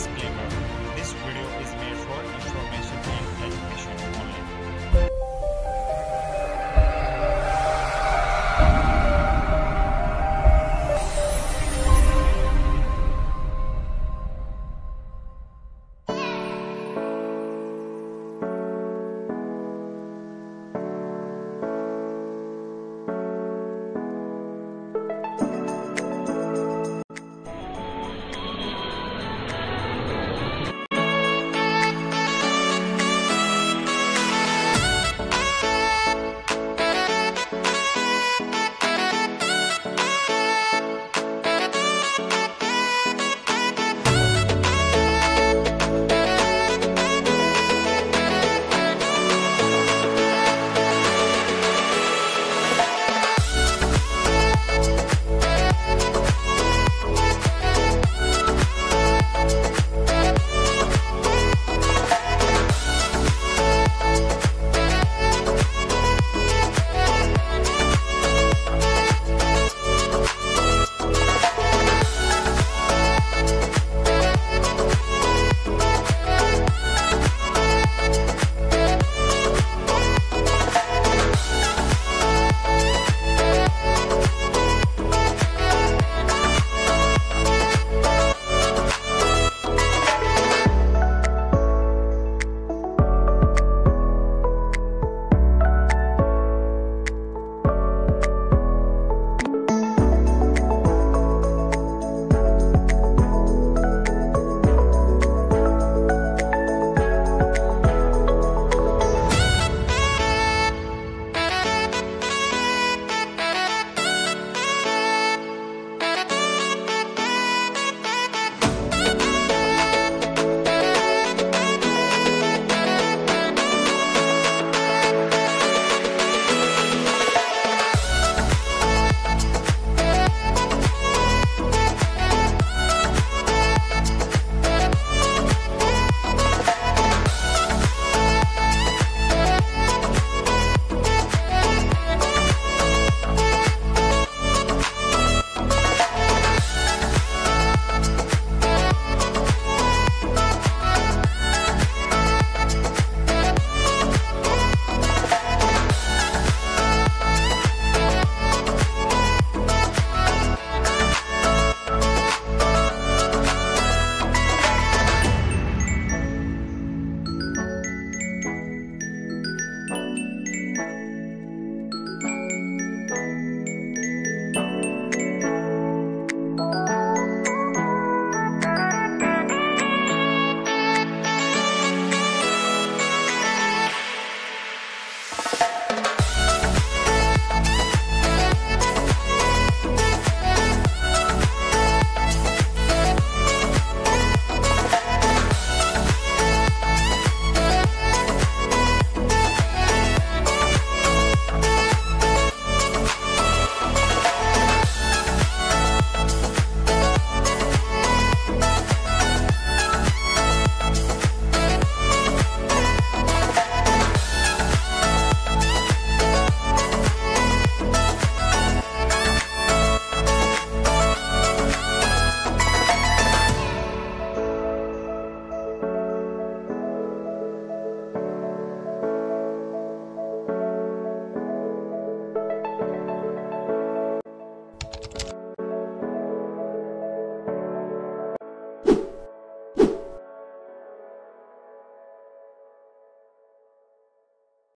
Disclaimer This video is made for information and education only.